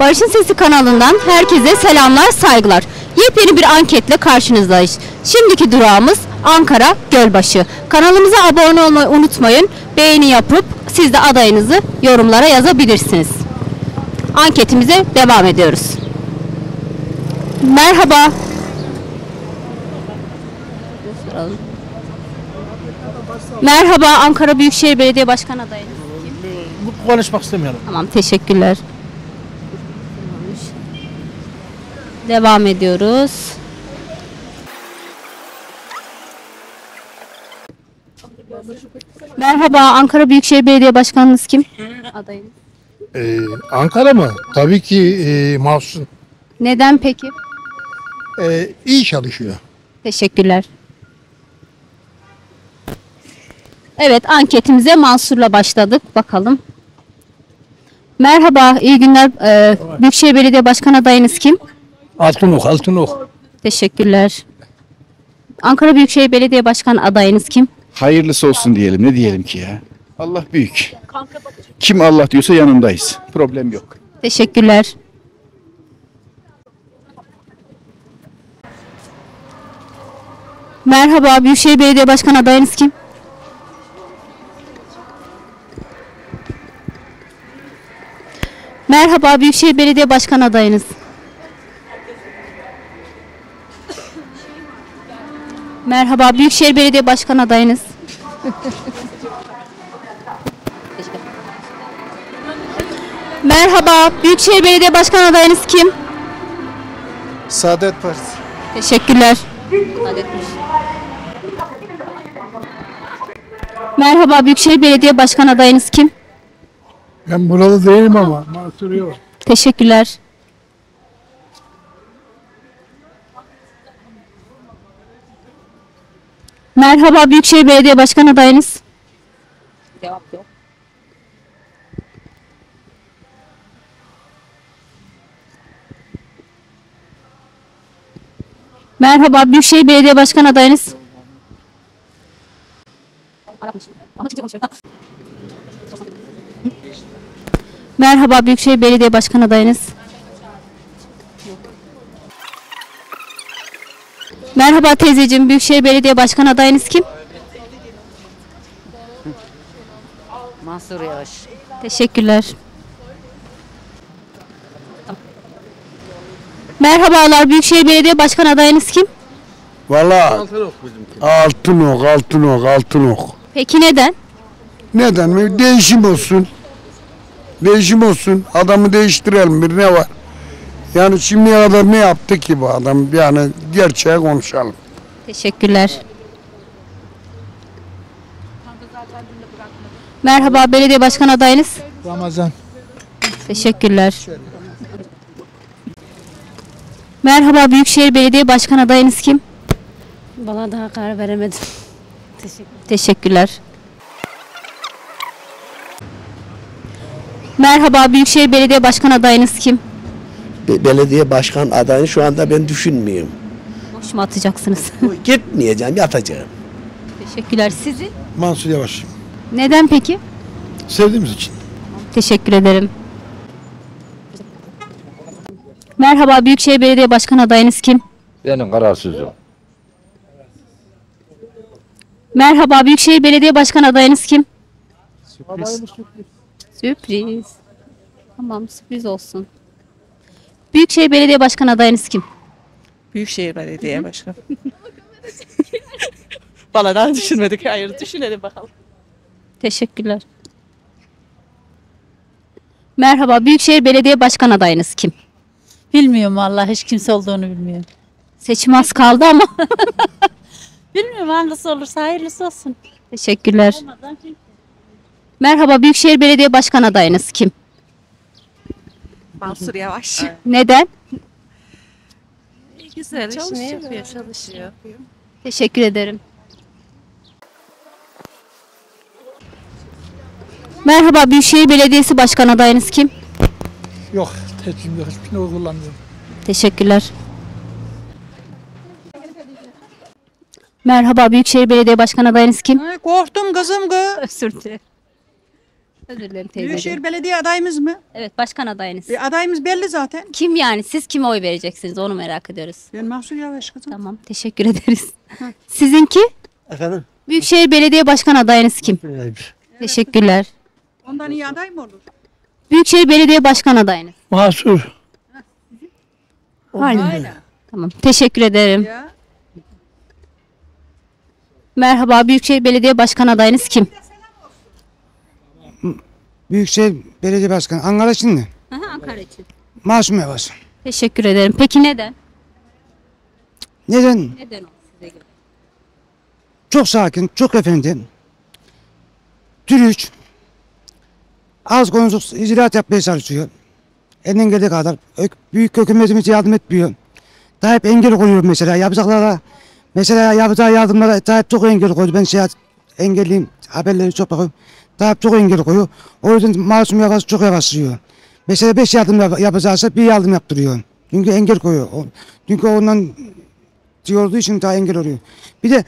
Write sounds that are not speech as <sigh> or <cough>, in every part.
Barış'ın Sesi kanalından herkese selamlar, saygılar. Yepyeni bir anketle karşınızdayız. Şimdiki durağımız Ankara Gölbaşı. Kanalımıza abone olmayı unutmayın. Beğeni yapıp siz de adayınızı yorumlara yazabilirsiniz. Anketimize devam ediyoruz. Merhaba. Merhaba Ankara Büyükşehir Belediye Başkan adayınız. Bu konuşmak istemiyorum. Tamam teşekkürler. Devam ediyoruz. Merhaba Ankara Büyükşehir Belediye Başkanınız kim? Adayınız. Ee, Ankara mı? Tabii ki e, Mahsun. Neden peki? Ee, iyi çalışıyor. Teşekkürler. Evet anketimize Mansur'la başladık. Bakalım. Merhaba, iyi günler. Ee, Büyükşehir Belediye Başkan adayınız kim? Altınok, Altınok. Teşekkürler. Ankara Büyükşehir Belediye Başkan adayınız kim? Hayırlısı olsun diyelim. Ne diyelim ki ya? Allah büyük. Kim Allah diyorsa yanındayız. Problem yok. Teşekkürler. Merhaba, Büyükşehir Belediye Başkan adayınız kim? Merhaba, Büyükşehir Belediye Başkan adayınız. Merhaba, Büyükşehir Belediye Başkan adayınız. Merhaba, Büyükşehir Belediye Başkan adayınız kim? Saadet Partisi. Teşekkürler. Merhaba, Büyükşehir Belediye Başkan adayınız kim? Ben buralı değilim ama Mansur yok. Teşekkürler. Merhaba, Büyükşehir Belediye Başkan adayınız. Cevap yok. Merhaba, Büyükşehir Belediye Başkan adayınız. Merhaba, Büyükşehir Belediye Başkan adayınız. Merhaba teyzeciğim, Büyükşehir Belediye Başkan adayınız kim? Mansur Yavaş. Teşekkürler. Merhabalar, Büyükşehir Belediye Başkan adayınız kim? Valla Altınok, Altınok, Altınok. Peki neden? Neden mi? Değişim olsun. Değişim olsun. Adamı değiştirelim bir ne var? Yani şimdiye kadar ne yaptı ki bu adam? Yani gerçeği konuşalım. Teşekkürler. Merhaba, belediye başkan adayınız. Ramazan. Teşekkürler. Merhaba, Büyükşehir Belediye Başkan adayınız kim? Bana daha karar veremedim. Teşekkür Teşekkürler. Merhaba, Büyükşehir Belediye Başkan adayınız kim? Be- belediye başkan adayını şu anda ben düşünmüyorum. Boş mu atacaksınız? Gitmeyeceğim, yatacağım. Teşekkürler. Sizi? Mansur Yavaş. Neden peki? Sevdiğimiz için. Teşekkür ederim. Merhaba, Büyükşehir Belediye Başkan adayınız kim? Benim kararsızım. Merhaba, Büyükşehir Belediye Başkan adayınız kim? Sürpriz. Sürpriz. Tamam, sürpriz olsun. Büyükşehir Belediye Başkan adayınız kim? Büyükşehir Belediye Başkanı. <laughs> Valla daha düşünmedik. Hayır düşünelim bakalım. Teşekkürler. Merhaba, Büyükşehir Belediye Başkan adayınız kim? Bilmiyorum vallahi hiç kimse olduğunu bilmiyorum. Seçim az kaldı ama. <laughs> Bilmiyorum hangisi olursa hayırlısı olsun. Teşekkürler. Merhaba, Büyükşehir Belediye Başkan adayınız kim? Mansur Yavaş. <laughs> Neden? Güzel işini yapıyor, çalışıyor. Teşekkür ederim. Merhaba, Büyükşehir Belediyesi Başkan adayınız kim? Yok, seçim yok. Hiçbirini kullanmıyorum. Teşekkürler. Merhaba, Büyükşehir Belediye Başkan adayınız kim? Korktum kızım kız. Özür dilerim. Özür dilerim teyzeciğim. Büyükşehir Belediye adayımız mı? Evet başkan adayınız. E, adayımız belli zaten. Kim yani siz kime oy vereceksiniz onu merak ediyoruz. Ben Mahsur Yavaş kızım. Tamam teşekkür ederiz. Sizinki? Efendim? Büyükşehir Belediye Başkan adayınız kim? Teşekkürler. Ondan iyi aday mı olur? Büyükşehir Belediye Başkan adayınız. Mahsur. Tamam teşekkür ederim. Ya. Merhaba Büyükşehir Belediye Başkan adayınız kim? Büyükşehir Belediye Başkanı Ankara için mi? Ankara için. Masum Yavaş. Teşekkür ederim. Peki neden? Neden? Neden o size göre? Çok sakin, çok efendi. Dürüst. Az konuşup icraat yapmaya çalışıyor. Elinden geldiği kadar. Büyük hükümetimiz yardım etmiyor. Tayyip engel koyuyor mesela. Yapacaklara, mesela yapacağı yardımlara Tayyip çok engel koydu. Ben seyahat engelliyim. Haberleri çok bakıyorum. Tayyip çok engel koyuyor. O yüzden Masum Yavaş çok yavaşlıyor. Mesela beş yardım yap- yapacaksa bir yardım yaptırıyor. Çünkü engel koyuyor. O- Çünkü ondan olduğu için daha engel oluyor. Bir de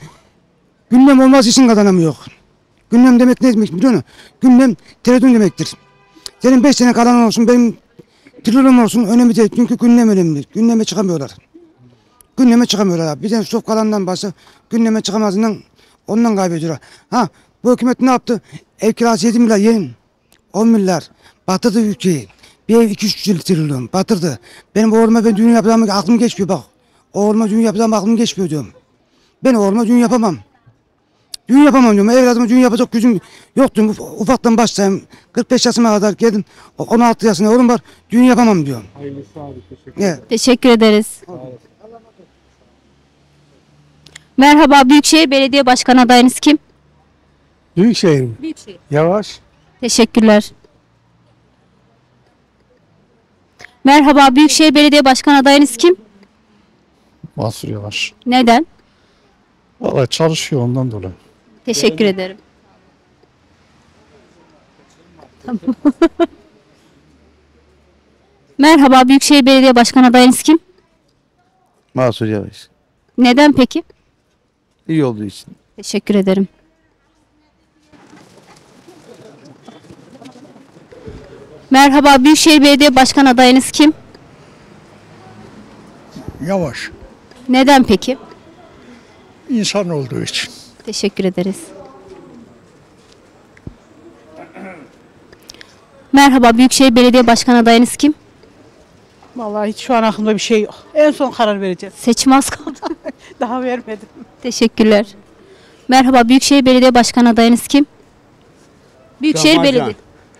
gündem olmaz için kazanamıyor. Gündem demek ne demek biliyor musun? Gündem televizyon demektir. Senin beş sene kalan olsun benim trilyonum olsun önemli değil. Çünkü gündem önemli. Gündeme çıkamıyorlar. Gündeme çıkamıyorlar. Bir de stop kalandan bahse gündeme çıkamazından ondan kaybediyorlar. Ha bu hükümet ne yaptı? Ev kirası 7 milyar yeğen. 10 milyar. Batırdı ülkeyi. Bir ev 2-3 trilyon batırdı. Benim oğluma ben düğün yapacağım aklım geçmiyor bak. Oğluma düğün yapacağım aklım geçmiyor diyorum. Ben oğluma düğün yapamam. Düğün yapamam diyorum. Evladıma düğün yapacak gücüm yok diyorum. Uf- Ufaktan başlayayım. 45 yaşıma kadar geldim. O- 16 yaşında oğlum var. Düğün yapamam diyorum. Evet. Teşekkür ederiz. Merhaba Büyükşehir Belediye Başkan adayınız kim? Büyükşehir mi? Büyükşehir. Yavaş. Teşekkürler. Merhaba Büyükşehir Belediye Başkan adayınız kim? Mahsur Yavaş. Neden? Valla çalışıyor ondan dolayı. Teşekkür ederim. Tamam. <laughs> Merhaba Büyükşehir Belediye Başkan adayınız kim? Mahsur Yavaş. Neden peki? İyi olduğu için. Teşekkür ederim. Merhaba Büyükşehir Belediye Başkan adayınız kim? Yavaş. Neden peki? İnsan olduğu için. Teşekkür ederiz. Merhaba Büyükşehir Belediye Başkan adayınız kim? Vallahi hiç şu an aklımda bir şey yok. En son karar vereceğiz. Seçim az kaldı. <laughs> Daha vermedim. Teşekkürler. Merhaba Büyükşehir Belediye Başkan adayınız kim? Büyükşehir Belediye.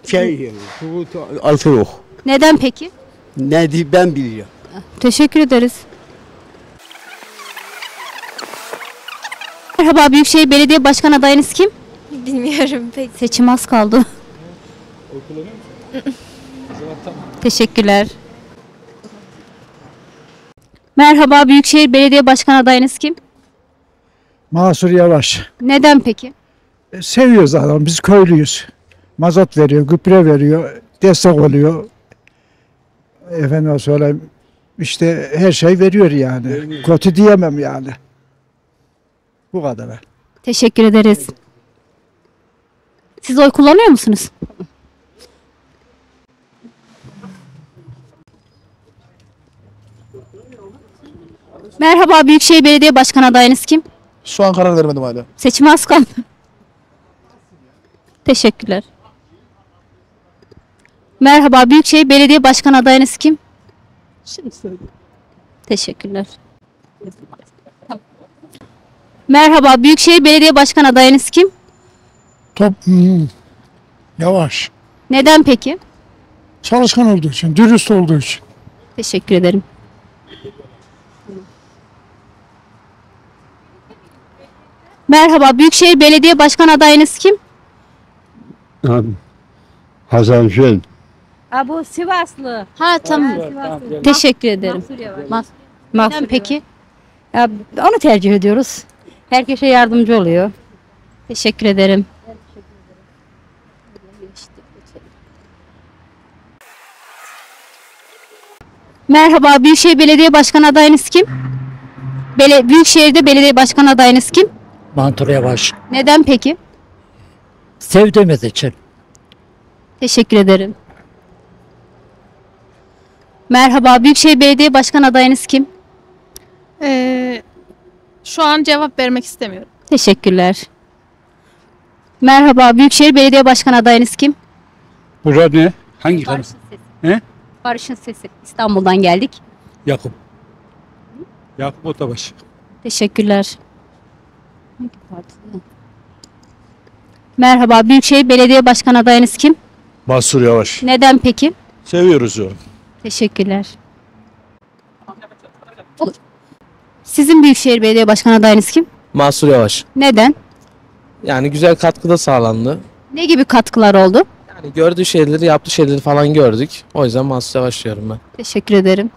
Şey, Altınok. Neden peki? Ne diye ben biliyorum. Teşekkür ederiz. Merhaba Büyükşehir Belediye Başkan adayınız kim? Bilmiyorum pek. Seçim az kaldı. Teşekkürler. Merhaba Büyükşehir Belediye Başkan adayınız kim? Mahsur Yavaş. Neden peki? E, Seviyoruz adam. Biz köylüyüz. Mazot veriyor, gübre veriyor, destek oluyor. Efendim söyleyeyim. işte her şey veriyor yani. Kötü diyemem yani. Bu kadar. Teşekkür ederiz. Siz oy kullanıyor musunuz? Merhaba Büyükşehir Belediye Başkan adayınız kim? Şu an karar vermedim hala. Seçim az kaldı. Teşekkürler. Merhaba Büyükşehir Belediye Başkan adayınız kim? Şimdi söyleyeyim. Teşekkürler. Merhaba Büyükşehir Belediye Başkan adayınız kim? Top hmm, yavaş. Neden peki? Çalışkan olduğu için, dürüst olduğu için. Teşekkür ederim. Merhaba Büyükşehir Belediye Başkan adayınız kim? Hasan Şen. Ha bu Sivaslı. Ha tamam. Teşekkür ederim. Mas Neden peki? Ya, onu tercih ediyoruz. Herkese yardımcı oluyor. Teşekkür ederim. Merhaba Büyükşehir Belediye Başkan adayınız kim? Bele Büyükşehir'de belediye başkan adayınız kim? Mantur Yavaş. Neden peki? Sevdiğimiz için. Teşekkür ederim. Merhaba, Büyükşehir Belediye Başkan adayınız kim? Ee, şu an cevap vermek istemiyorum. Teşekkürler. Merhaba, Büyükşehir Belediye Başkan adayınız kim? Burada ne? Hangi kanal? Barış'ın sesi. He? Barış'ın sesi. İstanbul'dan geldik. Yakup. Yakup Otabaş. Teşekkürler. Hangi parti? Merhaba, Büyükşehir Belediye Başkan adayınız kim? Mansur Yavaş. Neden peki? Seviyoruz onu. Teşekkürler. Olur. Sizin Büyükşehir Belediye Başkan adayınız kim? Mansur Yavaş. Neden? Yani güzel katkıda sağlandı. Ne gibi katkılar oldu? Yani gördüğü şeyleri, yaptığı şeyleri falan gördük. O yüzden Mansur Yavaş diyorum ben. Teşekkür ederim.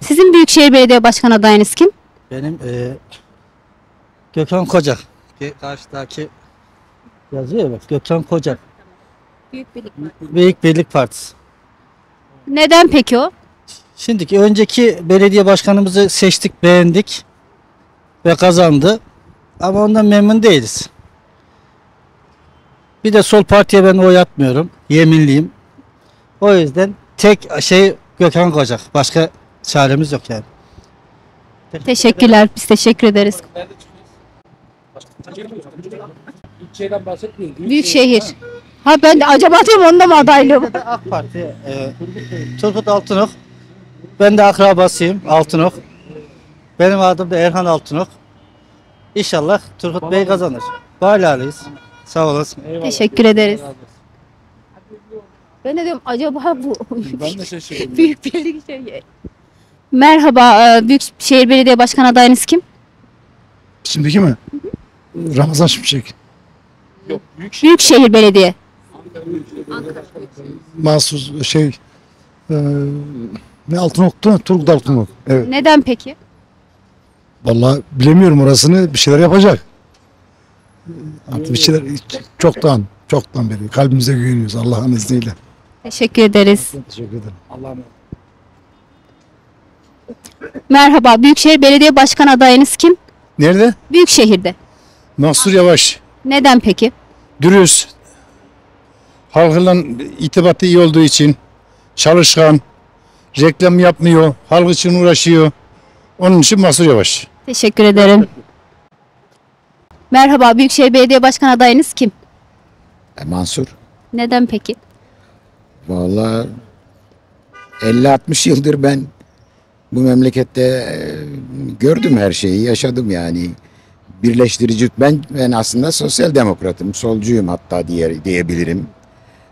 Sizin Büyükşehir Belediye Başkan adayınız kim? Benim eee Gökhan Kocak. Bir karşıdaki yazıyor ya bak Gökhan Kocak. Büyük Birlik Büyük Birlik Partisi. Neden peki o? Şimdiki önceki belediye başkanımızı seçtik, beğendik ve kazandı. Ama ondan memnun değiliz. Bir de sol partiye ben oy atmıyorum. Yeminliyim. O yüzden tek şey Gökhan Kocak. Başka çaremiz yok yani. Teşekkürler. Biz teşekkür ederiz. Büyükşehir. Ha ben de acaba diyorum onda mı adaylığım? AK Parti, e, Turgut Altınok. Ben de akrabasıyım Altınok. Benim adım da Erhan Altınok. İnşallah Turgut Bey kazanır. Bağlalıyız. Sağ olasın. Teşekkür ederiz. Ben de diyorum acaba bu Ben de şaşırdım. <laughs> büyük birlik şey. Merhaba, e, Büyükşehir Belediye Başkan adayınız kim? Şimdiki mi? Ramazan Şimşek. Yok, büyük. Büyükşehir Belediye. Mahsus şey e, ne Altınok'tu? Turgut Altınok. Evet. Neden peki? Vallahi bilemiyorum orasını bir şeyler yapacak. Artık bir şeyler çoktan çoktan beri kalbimize güveniyoruz Allah'ın izniyle. Teşekkür ederiz. Teşekkür ederim. Allah'ım. Merhaba, Büyükşehir Belediye Başkan adayınız kim? Nerede? Büyükşehir'de. Mahsur Yavaş. Neden peki? Dürüst. Halkla itibatı iyi olduğu için çalışkan. Reklam yapmıyor. Halk için uğraşıyor. Onun için Mahsur Yavaş. Teşekkür ederim. Merhaba, Büyükşehir Belediye Başkan adayınız kim? Mansur. Neden peki? Vallahi 50-60 yıldır ben bu memlekette e, gördüm her şeyi, yaşadım yani. Birleştirici, ben ben aslında sosyal demokratım, solcuyum hatta diye, diyebilirim.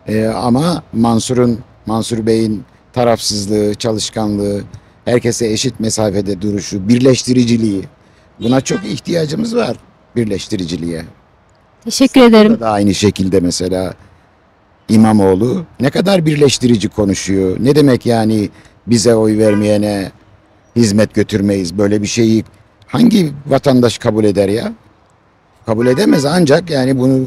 E, ama Mansur'un, Mansur Bey'in tarafsızlığı, çalışkanlığı, herkese eşit mesafede duruşu, birleştiriciliği. Buna çok ihtiyacımız var, birleştiriciliğe. Teşekkür ederim. Da aynı şekilde mesela İmamoğlu ne kadar birleştirici konuşuyor. Ne demek yani bize oy vermeyene hizmet götürmeyiz. Böyle bir şeyi hangi vatandaş kabul eder ya? Kabul edemez ancak yani bunu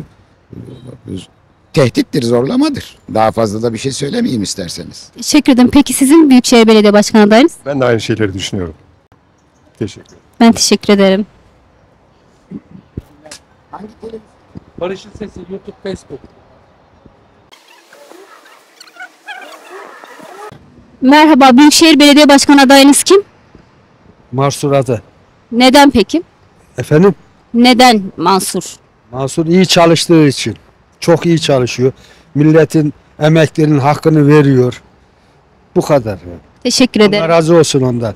tehdittir, zorlamadır. Daha fazla da bir şey söylemeyeyim isterseniz. Teşekkür ederim. Peki sizin Büyükşehir Belediye Başkan adayınız? Ben de aynı şeyleri düşünüyorum. Teşekkür ederim. Ben teşekkür ederim. Barış'ın sesi YouTube, Facebook. Merhaba, Büyükşehir Belediye Başkan adayınız kim? Mansur adı. Neden peki? Efendim? Neden Mansur? Mansur iyi çalıştığı için. Çok iyi çalışıyor. Milletin emeklerinin hakkını veriyor. Bu kadar. Teşekkür Allah ederim. razı olsun ondan.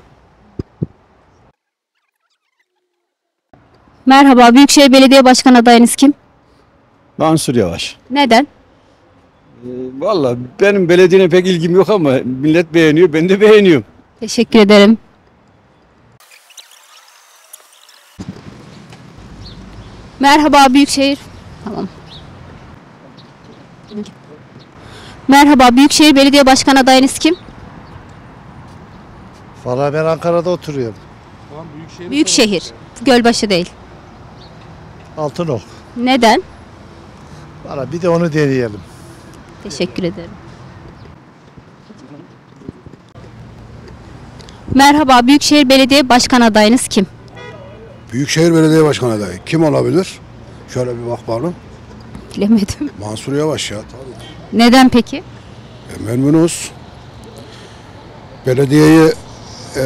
Merhaba, Büyükşehir Belediye Başkan adayınız kim? Mansur Yavaş. Neden? Valla benim belediyene pek ilgim yok ama millet beğeniyor, ben de beğeniyorum. Teşekkür ederim. Merhaba Büyükşehir. Tamam. Merhaba Büyükşehir Belediye Başkan adayınız kim? Valla ben Ankara'da oturuyorum. Büyükşehir. Gölbaşı değil. Altınok. Neden? Valla bir de onu deneyelim. Teşekkür ederim. Merhaba Büyükşehir Belediye Başkan adayınız kim? Büyükşehir Belediye Başkanı adayı kim olabilir? Şöyle bir bak bakalım. Bilemedim. <laughs> Mansur Yavaş ya tabii. Neden peki? E, memnunuz. Belediyeyi eee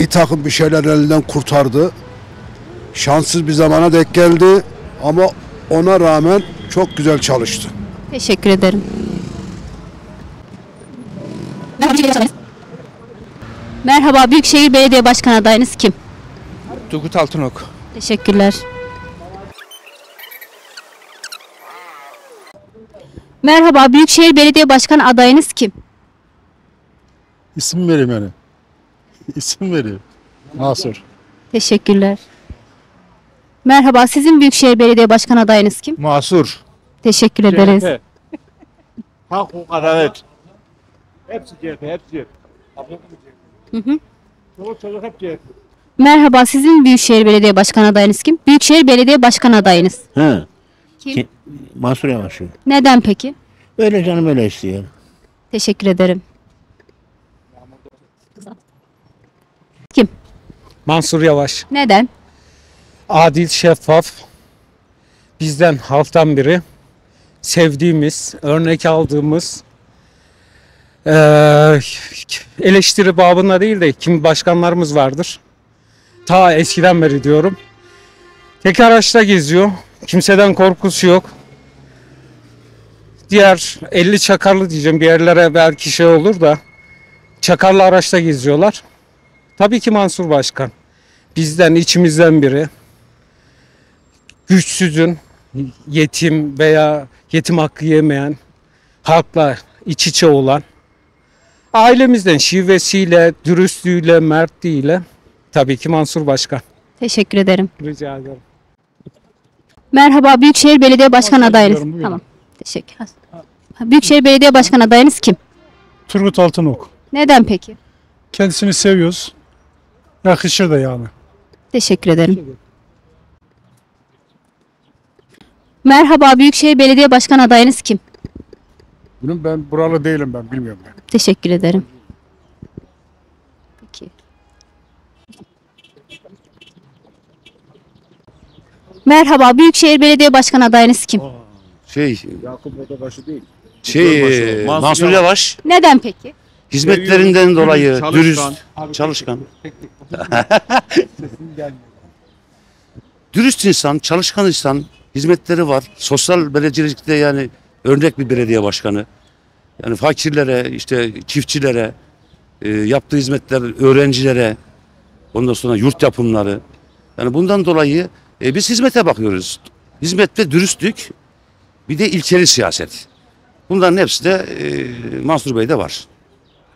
bir takım bir şeyler elinden kurtardı. Şanssız bir zamana denk geldi ama ona rağmen çok güzel çalıştı. Teşekkür ederim. Merhaba, Büyükşehir Belediye Başkanı adayınız kim? Turgut Altınok. Teşekkürler. Merhaba, Büyükşehir Belediye Başkanı adayınız kim? İsim vereyim yani. <laughs> İsim vereyim. Nasır. Teşekkürler. Merhaba, sizin Büyükşehir Belediye Başkanı adayınız kim? Masur. Teşekkür ederiz. Hak hukuk adalet. Hepsi CHP, hepsi. Hı hı. Çoluk çocuk hep CHP. Merhaba, sizin Büyükşehir Belediye Başkanı adayınız kim? Büyükşehir Belediye Başkanı adayınız. He. Kim? Ki- Mansur Yavaş. Neden peki? Öyle canım öyle istiyor. Teşekkür ederim. Kim? Mansur Yavaş. Neden? Adil, şeffaf. Bizden halktan biri. Sevdiğimiz, örnek aldığımız eee, eleştiri babında değil de kim başkanlarımız vardır. Ta eskiden beri diyorum. Tek araçta geziyor. Kimseden korkusu yok. Diğer 50 çakarlı diyeceğim bir yerlere belki şey olur da çakarlı araçta geziyorlar. Tabii ki Mansur Başkan. Bizden, içimizden biri. Güçsüzün, yetim veya yetim hakkı yemeyen, halkla iç içe olan, ailemizden şivesiyle, dürüstlüğüyle, mertliğiyle tabii ki Mansur Başkan. Teşekkür ederim. Rica ederim. Merhaba, Büyükşehir Belediye Başkanı adayınız. buyurun. Tamam. Teşekkür. Büyükşehir Belediye Başkanı adayınız kim? Turgut Altınok. Neden peki? Kendisini seviyoruz. Yakışır da yani. Teşekkür ederim. Merhaba, Büyükşehir Belediye Başkanı adayınız kim? Bunun ben buralı değilim ben bilmiyorum ben. Teşekkür ederim. Merhaba, Büyükşehir Belediye Başkanı adayınız kim? Şey, Yakup Odabaşı değil. şey Mansur Yavaş Neden peki? hizmetlerinden dolayı çalışkan. dürüst, çalışkan. <laughs> dürüst insan, çalışkan insan, hizmetleri var. Sosyal belediyecilikte yani örnek bir belediye başkanı. Yani fakirlere, işte çiftçilere, e, yaptığı hizmetler öğrencilere, ondan sonra yurt yapımları. Yani bundan dolayı e, biz hizmete bakıyoruz. Hizmet ve dürüstlük, bir de ilkeli siyaset. Bunların hepsi de e, Mansur Bey'de var.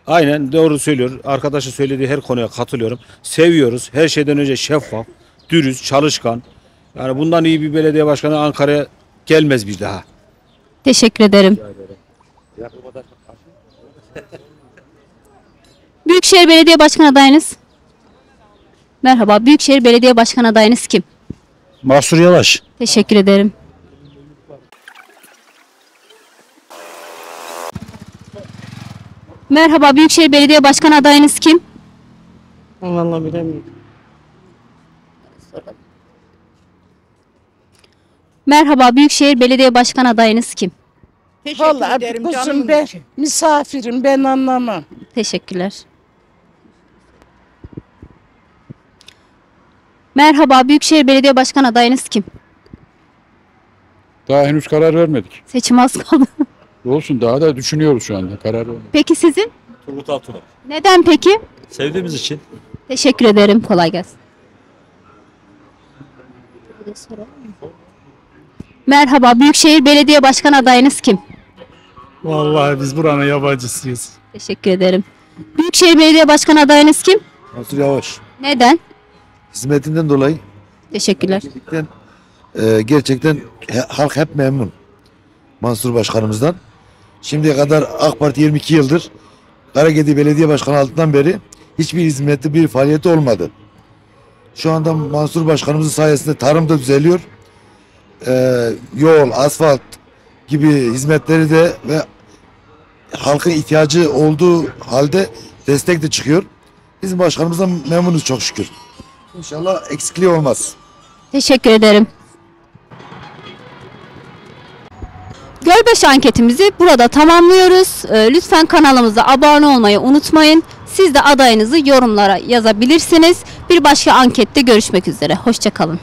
Aynen doğru söylüyor. Arkadaşın söylediği her konuya katılıyorum. Seviyoruz. Her şeyden önce şeffaf, dürüst, çalışkan. Yani bundan iyi bir belediye başkanı Ankara'ya gelmez bir daha. Teşekkür ederim. Büyükşehir Belediye Başkanı adayınız? Merhaba, Büyükşehir Belediye Başkanı adayınız kim? Mahsur Yavaş. Teşekkür ederim. Merhaba, Büyükşehir Belediye Başkanı adayınız kim? Vallahi bilemiyorum. Merhaba, Büyükşehir Belediye Başkanı adayınız kim? Vallahi kuzum ben misafirim ben anlamam. Teşekkürler. Merhaba, Büyükşehir Belediye Başkanı adayınız kim? Daha henüz karar vermedik. Seçim az kaldı. <laughs> Olsun daha da düşünüyoruz şu anda. Karar vermedik. Peki sizin? Turgut Altınok. Neden peki? Sevdiğimiz için. Teşekkür ederim. Kolay gelsin. Merhaba, Büyükşehir Belediye Başkanı adayınız kim? Vallahi biz buranın yabancısıyız. Teşekkür ederim. Büyükşehir Belediye Başkanı adayınız kim? Mansur Yavaş. Neden? Hizmetinden dolayı Teşekkürler. gerçekten, e, gerçekten he- halk hep memnun. Mansur Başkanımızdan. Şimdiye kadar AK Parti 22 yıldır Karagedi Belediye Başkanı altından beri hiçbir hizmeti bir faaliyeti olmadı. Şu anda Mansur Başkanımızın sayesinde tarım da düzeliyor. E, yol, asfalt gibi hizmetleri de ve halkın ihtiyacı olduğu halde destek de çıkıyor. Bizim başkanımızdan memnunuz çok şükür. İnşallah eksikliği olmaz. Teşekkür ederim. Gölbaşı anketimizi burada tamamlıyoruz. Ee, Lütfen kanalımıza abone olmayı unutmayın. Siz de adayınızı yorumlara yazabilirsiniz. Bir başka ankette görüşmek üzere. Hoşçakalın.